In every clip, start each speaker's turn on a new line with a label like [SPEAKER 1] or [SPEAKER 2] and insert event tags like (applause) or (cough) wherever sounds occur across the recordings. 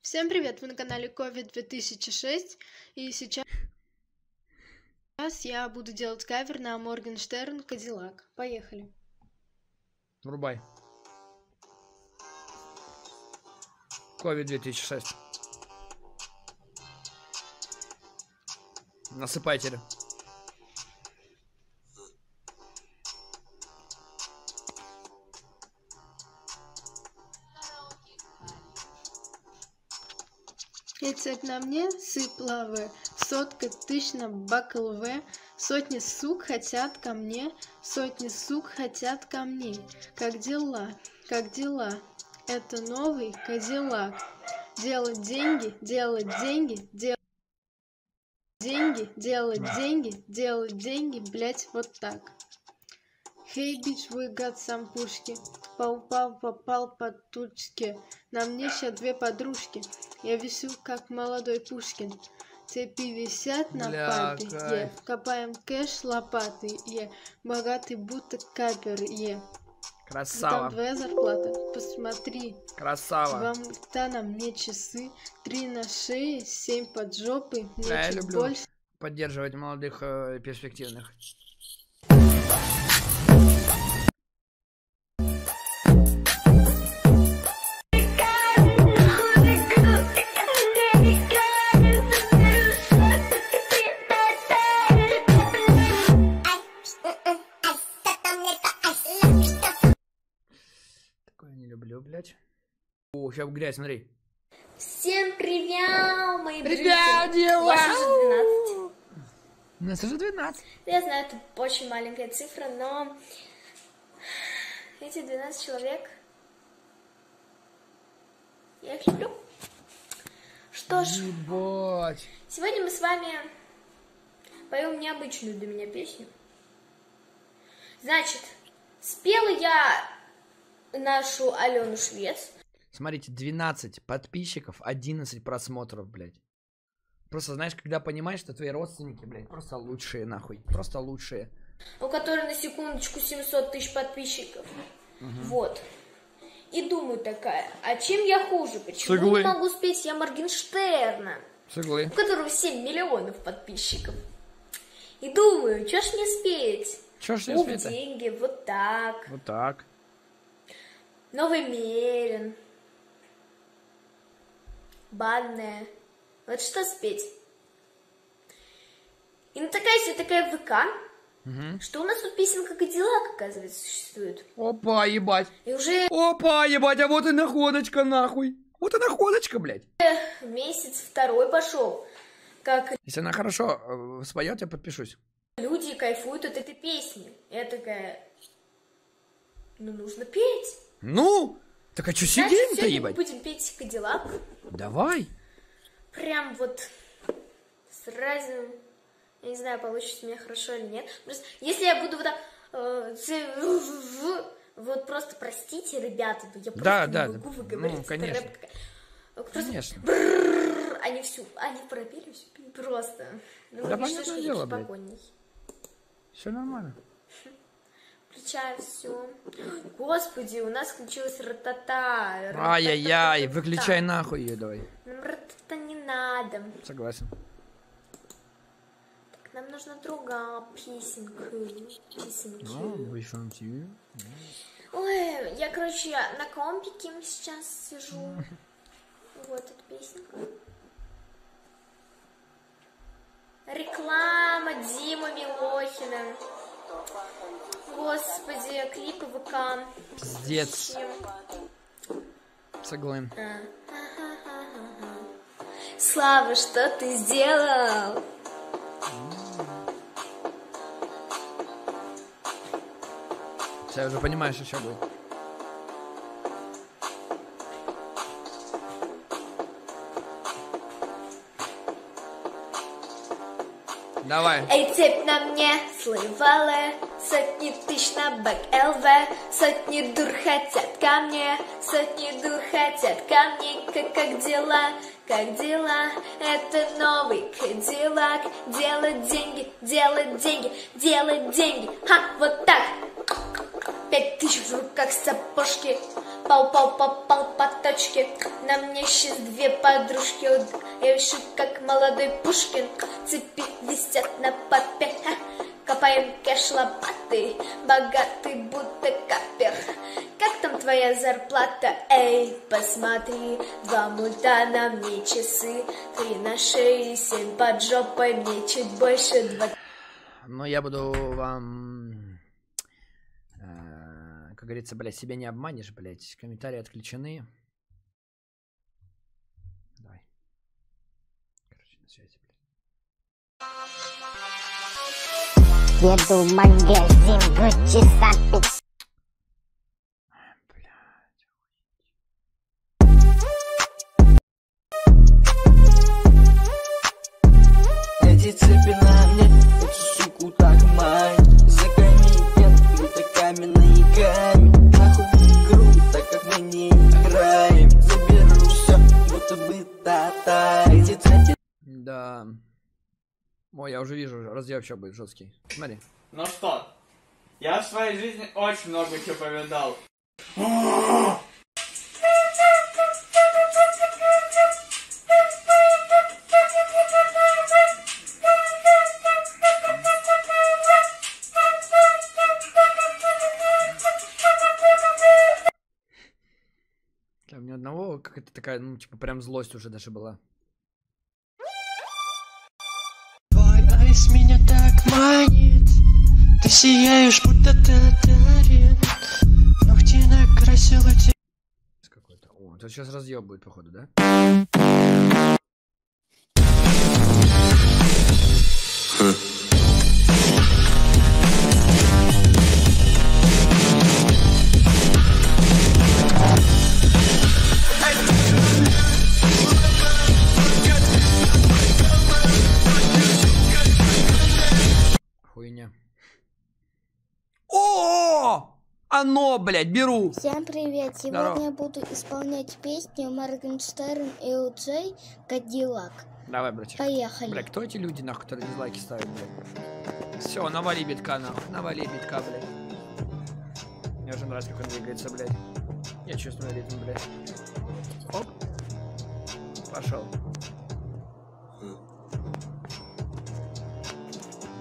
[SPEAKER 1] Всем привет! Вы на канале COVID 2006 и сейчас я буду делать кавер на Моргенштерн Кадиллак. Поехали!
[SPEAKER 2] Врубай. COVID 2006. Насыпай
[SPEAKER 1] Рецепт на мне сыплавы, сотка тысячна бакл В, сотни сук хотят ко мне, сотни сук хотят ко мне. Как дела, как дела? Это новый Кадиллак. Делать деньги, делать деньги, делать деньги, делать деньги, делать деньги, блять, вот так. Хей, бич, вы гад сам пушки. Пау-пау попал под тучки. На мне сейчас две подружки. Я висю, как молодой Пушкин. Цепи висят на
[SPEAKER 2] Бля,
[SPEAKER 1] папе,
[SPEAKER 2] кайф.
[SPEAKER 1] е. Копаем кэш лопатой, е. Богатый будто капер, е. Там
[SPEAKER 2] Красава.
[SPEAKER 1] твоя зарплата, посмотри.
[SPEAKER 2] Красава.
[SPEAKER 1] Два мульта на мне часы, три на шее, семь под жопой, мне
[SPEAKER 2] я
[SPEAKER 1] чуть
[SPEAKER 2] люблю.
[SPEAKER 1] больше.
[SPEAKER 2] Поддерживать молодых э, перспективных. О, сейчас грязь, смотри.
[SPEAKER 3] Всем привет, мои
[SPEAKER 2] Привет,
[SPEAKER 3] 12.
[SPEAKER 2] У нас уже 12.
[SPEAKER 3] Я знаю, это очень маленькая цифра, но эти 12 человек, я их люблю. Что ж,
[SPEAKER 2] Ебать.
[SPEAKER 3] сегодня мы с вами поем необычную для меня песню. Значит, спела я нашу Алену Швец.
[SPEAKER 2] Смотрите, 12 подписчиков, 11 просмотров, блядь. Просто знаешь, когда понимаешь, что твои родственники, блядь, просто лучшие, нахуй. Просто лучшие.
[SPEAKER 3] у которой на секундочку 700 тысяч подписчиков. Вот. И думаю такая, а чем я хуже? Почему
[SPEAKER 2] Соглы.
[SPEAKER 3] не могу спеть я Моргенштерна,
[SPEAKER 2] Соглы.
[SPEAKER 3] у которого 7 миллионов подписчиков? И думаю, что ж мне спеть?
[SPEAKER 2] Чё ж
[SPEAKER 3] Ух,
[SPEAKER 2] спеть-то?
[SPEAKER 3] деньги, вот так.
[SPEAKER 2] Вот так.
[SPEAKER 3] Новый Мерин. Банная. Вот что спеть? И такая себе такая ВК,
[SPEAKER 2] Мгм.
[SPEAKER 3] что у нас тут песенка Кадиллак, оказывается, существует.
[SPEAKER 2] Опа, ебать.
[SPEAKER 3] И уже
[SPEAKER 2] Опа, ебать, а вот и находочка, нахуй. Вот и находочка, блядь.
[SPEAKER 3] месяц второй пошел, как
[SPEAKER 2] Если она хорошо э, споет, я подпишусь.
[SPEAKER 3] люди кайфуют от этой песни. Я такая, ну нужно петь.
[SPEAKER 2] Ну, так а
[SPEAKER 3] Значит,
[SPEAKER 2] сидим-то, ебать?
[SPEAKER 3] будем петь Кадиллак.
[SPEAKER 2] Давай.
[SPEAKER 3] Прям вот сразу, я не знаю, получится у меня хорошо или нет. Просто если я буду вот так, э, вот просто простите, ребята, я просто
[SPEAKER 2] Да,
[SPEAKER 3] не
[SPEAKER 2] да,
[SPEAKER 3] могу
[SPEAKER 2] да.
[SPEAKER 3] выговорить.
[SPEAKER 2] Ну, конечно.
[SPEAKER 3] рэп такая. Просто
[SPEAKER 2] Конечно.
[SPEAKER 3] брррр, они всю, они пропели всю просто. Ну,
[SPEAKER 2] Да, понятное
[SPEAKER 3] что
[SPEAKER 2] дело, блядь. Все нормально. (laughs)
[SPEAKER 3] Включаю все. Господи, у нас включилась ратата.
[SPEAKER 2] Ай-яй-яй, выключай нахуй ее давай.
[SPEAKER 3] Нам ратата не надо.
[SPEAKER 2] Согласен.
[SPEAKER 3] Так, нам нужна другая песенка. Песенки.
[SPEAKER 2] Ну, вышанти.
[SPEAKER 3] Ой, я, короче, на компике сейчас сижу. Вот эта песенка. Реклама Дима Милохина. Господи, клипы ВК.
[SPEAKER 2] Пиздец. Согласен.
[SPEAKER 3] Слава, что ты сделал?
[SPEAKER 2] Я уже понимаю, что сейчас будет. Давай.
[SPEAKER 3] Эй, цепь на мне слывала, сотни тысяч на бэк ЛВ, сотни дур хотят ко мне, сотни дур хотят ко мне, как, как дела, как дела, это новый Кадиллак, делать деньги, делать деньги, делать деньги, ха, вот так, пять тысяч в руках сапожки, Попал, попал, попал по точке На мне сейчас две подружки Я вешу, как молодой Пушкин Цепи висят на попе Ха. Копаем кэш лопатой Богатый будто капер Как там твоя зарплата? Эй, посмотри Два мульта на мне часы Три на шее, семь под жопой Мне чуть больше два
[SPEAKER 2] Но я буду вам... э, Как говорится, блядь, себя не обманешь, блядь. Комментарии отключены. Давай. Короче, на связи,
[SPEAKER 4] Еду в магазин Гуччи
[SPEAKER 2] Блядь.
[SPEAKER 5] Эти цепи на
[SPEAKER 2] Ой, я уже вижу, разъеб еще будет жесткий. Смотри.
[SPEAKER 6] Ну что, я в своей жизни очень много чего повидал.
[SPEAKER 2] У меня одного какая-то такая, ну, типа, прям злость уже даже была.
[SPEAKER 7] Сияешь, будто татарин Ногти накрасила тебе
[SPEAKER 2] С какой-то. О, это сейчас разъеб будет, походу, да? О! Оно, блядь, беру!
[SPEAKER 4] Всем привет!
[SPEAKER 2] Здорово.
[SPEAKER 4] Сегодня я буду исполнять песню Моргенштерн и Уджей Кадиллак.
[SPEAKER 2] Давай, братишка.
[SPEAKER 4] Поехали.
[SPEAKER 2] Бля, кто эти люди, нахуй, которые дизлайки ставят, блядь? Все, навали битка, нахуй, навали битка, блядь. Мне уже нравится, как он двигается, блядь. Я чувствую ритм, блядь. Оп. Пошел.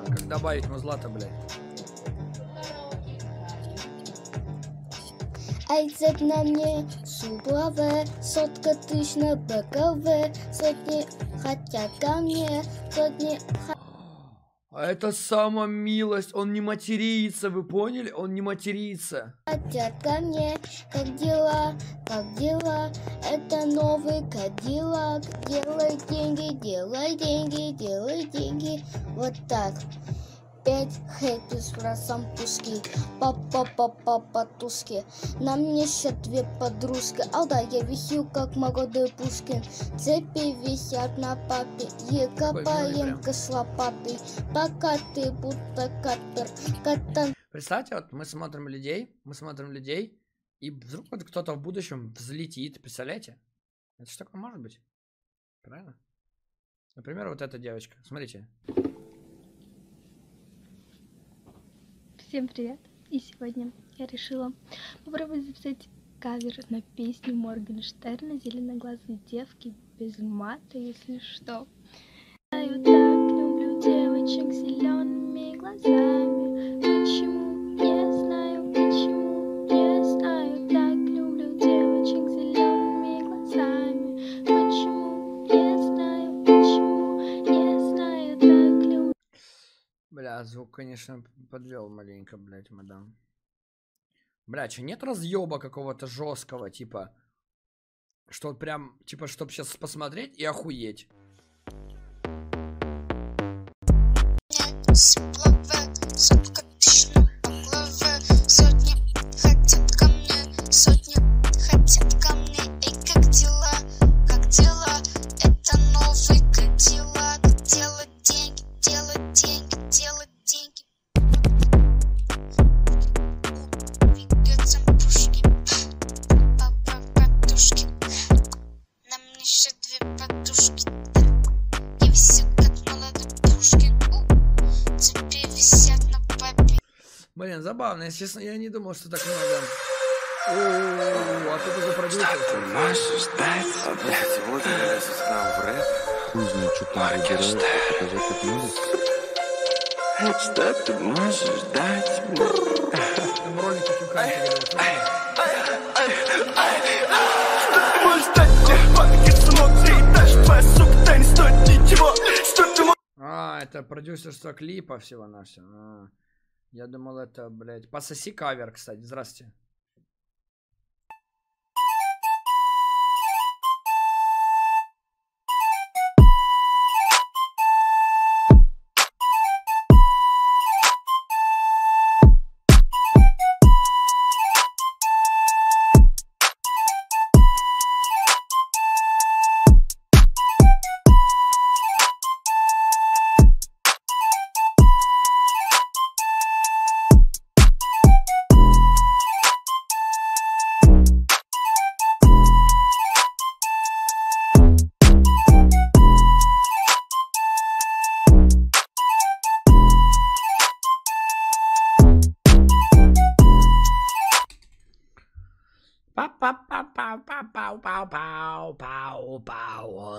[SPEAKER 2] А как добавить музла-то, блядь?
[SPEAKER 4] Айцет на мне суплаве, сотка тысяч на БКВ, сотни хотят ко мне, сотни
[SPEAKER 2] А это сама милость, он не матерится, вы поняли? Он не матерится.
[SPEAKER 4] хотят ко мне. Как дела, как дела? Это новый Кадиллак. Делай деньги, делай деньги, делай деньги. Вот так. Пять хэппи с бросом пуски. Папа, папа, потуски. На мне еще две подружки. Ау да, я висю, как молодой Пушкин. Цепи висят на папе. И копаем кослопатой. Пока ты будто капер. Катан
[SPEAKER 2] Представьте, вот мы смотрим людей, мы смотрим людей, и вдруг вот кто-то в будущем взлетит, представляете? Это что такое может быть? Правильно? Например, вот эта девочка. Смотрите.
[SPEAKER 8] Всем привет! И сегодня я решила попробовать записать кавер на песню Моргенштерна «Зеленоглазые девки» без мата, если что.
[SPEAKER 2] Конечно, подвел маленько, блядь, мадам. Бля, че нет разъеба какого-то жесткого, типа, что прям, типа, чтоб сейчас посмотреть и охуеть.
[SPEAKER 9] Сотни хотят ко мне Сотни хотят ко мне
[SPEAKER 2] Блин, забавно, если честно, я не думал, что так много. О, а тут уже продюсер.
[SPEAKER 10] А, блядь, в рэп.
[SPEAKER 11] Хуй знает, что там выбирают, показать как надо.
[SPEAKER 10] Что ты можешь ждать?
[SPEAKER 2] Там ролики Кюкан А, это продюсерство клипа всего-навсего. Я думал, это, блядь, пососи кавер, кстати. Здравствуйте.